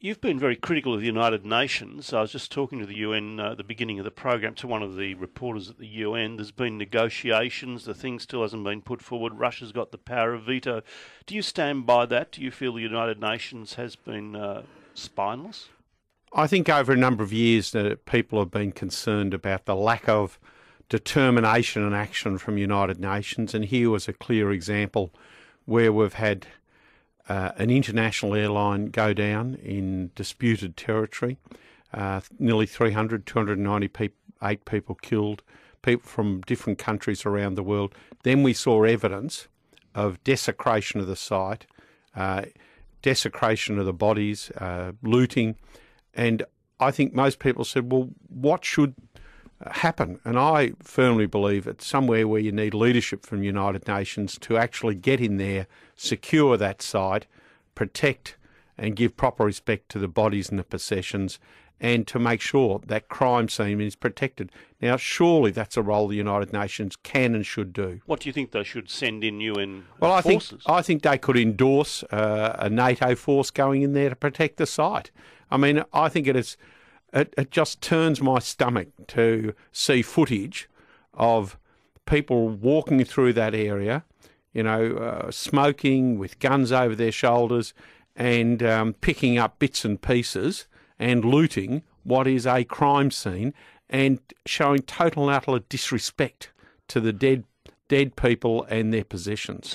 You've been very critical of the United Nations. I was just talking to the UN uh, at the beginning of the program to one of the reporters at the UN. There's been negotiations. The thing still hasn't been put forward. Russia's got the power of veto. Do you stand by that? Do you feel the United Nations has been uh, spineless? I think over a number of years that people have been concerned about the lack of determination and action from United Nations, and here was a clear example where we've had uh, an international airline go down in disputed territory. Uh, nearly 300, 298 people killed, people from different countries around the world. Then we saw evidence of desecration of the site, uh, desecration of the bodies, uh, looting, and I think most people said, well, what should happen. And I firmly believe it's somewhere where you need leadership from United Nations to actually get in there, secure that site, protect and give proper respect to the bodies and the possessions, and to make sure that crime scene is protected. Now, surely that's a role the United Nations can and should do. What do you think they should send in UN well, I forces? think I think they could endorse uh, a NATO force going in there to protect the site. I mean, I think it is it, it just turns my stomach to see footage of people walking through that area, you know, uh, smoking with guns over their shoulders and um, picking up bits and pieces and looting what is a crime scene and showing total and utter disrespect to the dead dead people and their possessions.